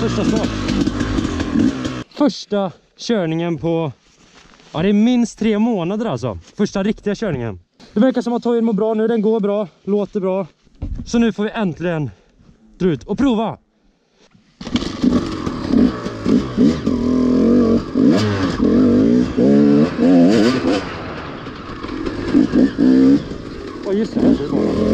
Första start. Första körningen på, ja det är minst tre månader alltså. Första riktiga körningen. Det verkar som att hojen mår bra nu, den går bra, låter bra. Så nu får vi äntligen dra ut och prova. Oh, just det.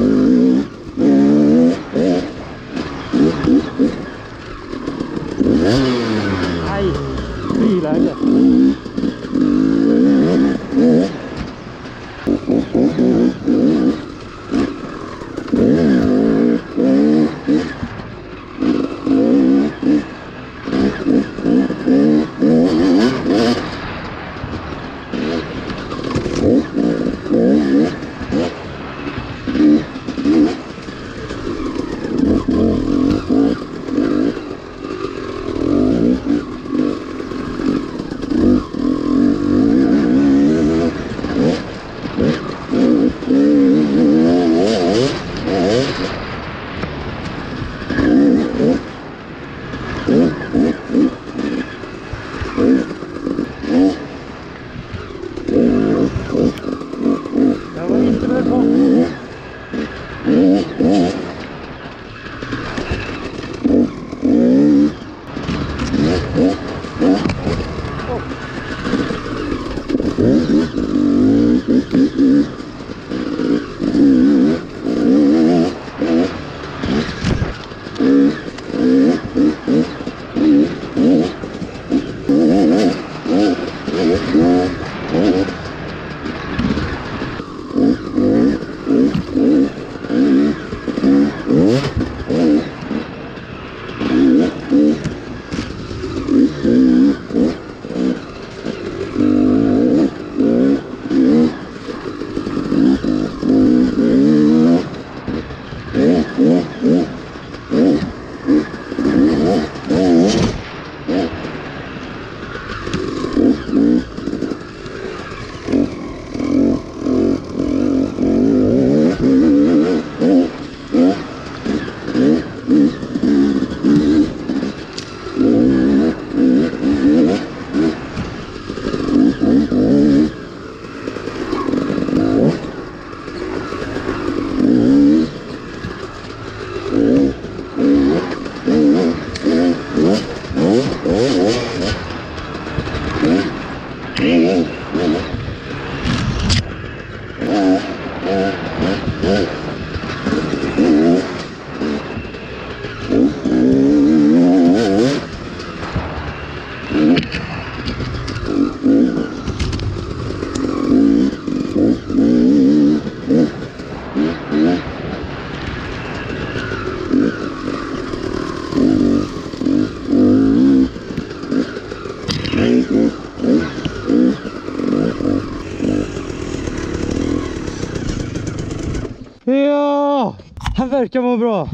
Han verkar må bra.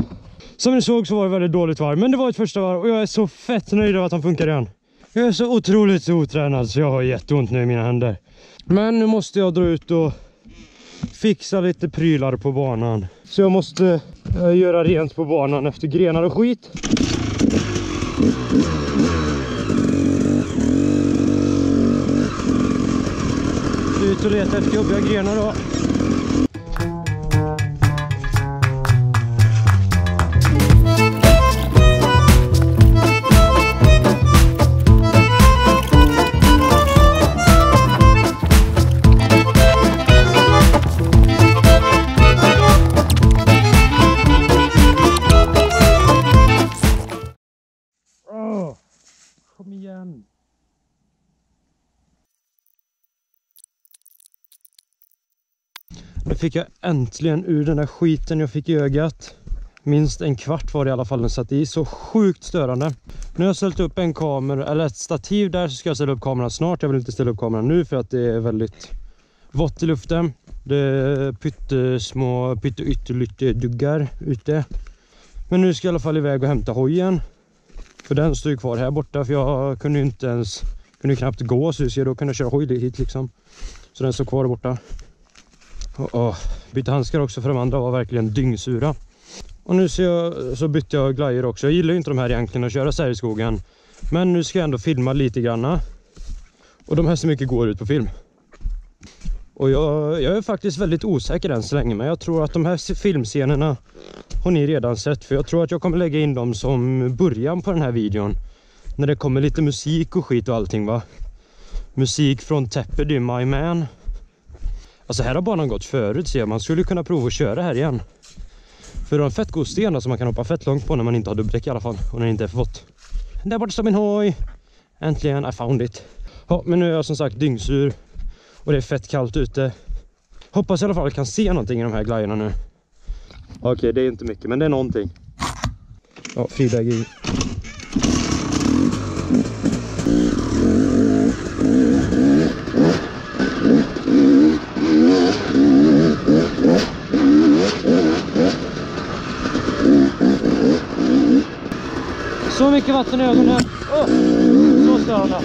Som ni såg så var det väldigt dåligt varv, men det var ett första varv och jag är så fett nöjd över att han funkar igen. Jag är så otroligt otränad så jag har jätteont nu i mina händer. Men nu måste jag dra ut och fixa lite prylar på banan. Så jag måste äh, göra rent på banan efter grenar och skit. Ut och leta efter jobbiga grenar då. Nu fick jag äntligen ur den där skiten jag fick i ögat. Minst en kvart var det i alla fall den satt i. Så sjukt störande. Nu har jag ställt upp en kamera, eller ett stativ där så ska jag ställa upp kameran snart. Jag vill inte ställa upp kameran nu för att det är väldigt vått i luften. Det är pyttesmå, pytteytterlytte-duggar ute. Men nu ska jag i alla fall iväg och hämta hojen. För den står ju kvar här borta för jag kunde ju inte ens, kunde ju knappt gå så jag då kunde köra hoj hit liksom. Så den står kvar där borta. Och, och, byta handskar också för de andra var verkligen dyngsura. Och nu så, jag, så bytte jag glajjor också. Jag gillar ju inte de här egentligen att köra så här i skogen. Men nu ska jag ändå filma lite granna. Och de här ser mycket går ut på film. Och jag, jag är faktiskt väldigt osäker än så länge. Men jag tror att de här filmscenerna har ni redan sett. För jag tror att jag kommer lägga in dem som början på den här videon. När det kommer lite musik och skit och allting va. Musik från Tepper, det är My Man. Alltså här har banan gått förut ser. Man skulle kunna prova att köra här igen. För det har en fett god sten som man kan hoppa fett långt på när man inte har dubbdäck i alla fall. Och när det inte är för vått. Där borta står min hoj. Äntligen, I found it. Ja, men nu är jag som sagt dyngsur. Och det är fett kallt ute. Hoppas i alla fall jag kan se någonting i de här glajjorna nu. Okej, okay, det är inte mycket, men det är någonting. Ja, feedback i. Så mycket vatten i ögonen. Oh, så störande.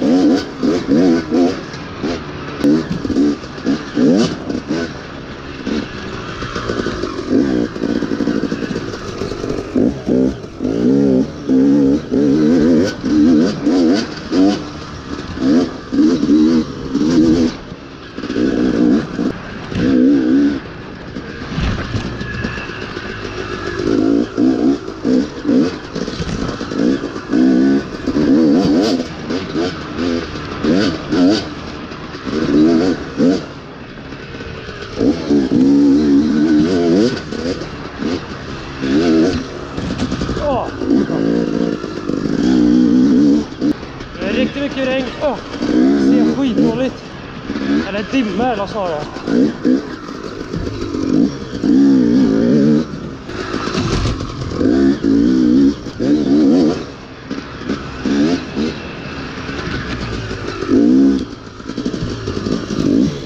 Dimma eller snarare.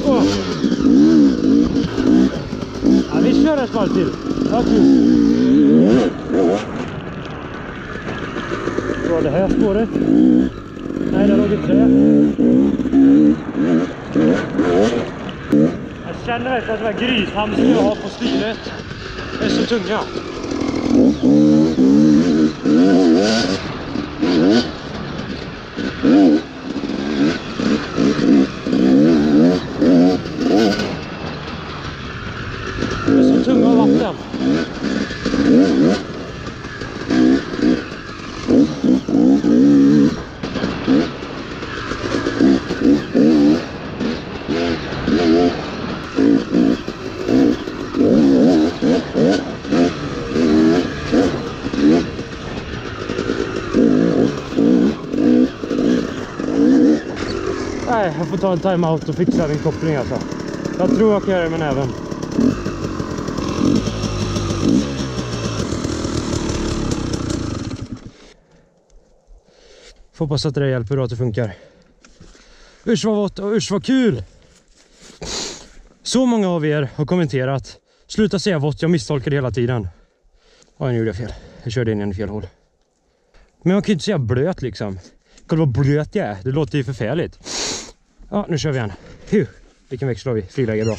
Oh. Ja, vi kör ett varv till. Ja, kul. Det här spåret? Nej, det låg ett trä. Jag känner verkligen att de här grythamstrarna jag har på styret är så tunga. De är så tunga av vatten. Jag får ta en timeout och fixa min koppling alltså. Jag tror jag kan göra det med näven. Får hoppas att det hjälper och att det funkar. Usch vad vått och usch vad kul! Så många av er har kommenterat. Sluta säga vått, jag misstolkar det hela tiden. Ja, nu gjorde jag fel. Jag körde in i en fel hål. Men man kan ju inte säga blöt liksom. Kolla vad blöt jag är. Det låter ju förfärligt. Ja, nu kör vi igen. Huh. Vilken växel har vi? Friläge bra.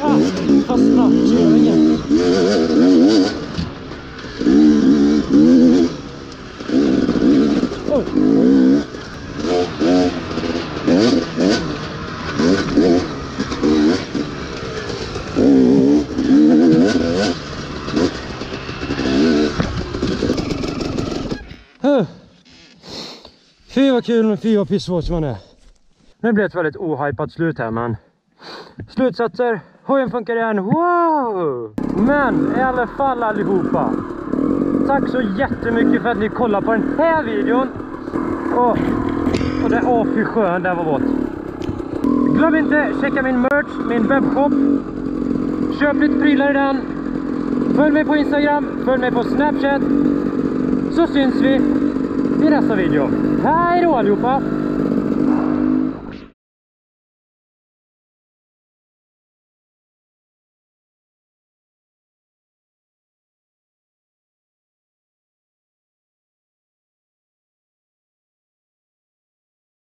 Ah, fastna. Snöringen. Oj. Fy vad kul med fyra vad som man är. Nu blir det ett väldigt ohypat slut här men slutsatser. Hojen funkar igen. Wow! Men i alla fall allihopa. Tack så jättemycket för att ni kollade på den här videon. Och, och det, åh fy sjön, det var våt. Glöm inte checka min merch, min webbshop. Köp lite prylar i den. Följ mig på Instagram, följ mig på Snapchat. Så syns vi i nästa video. Hej då allihopa!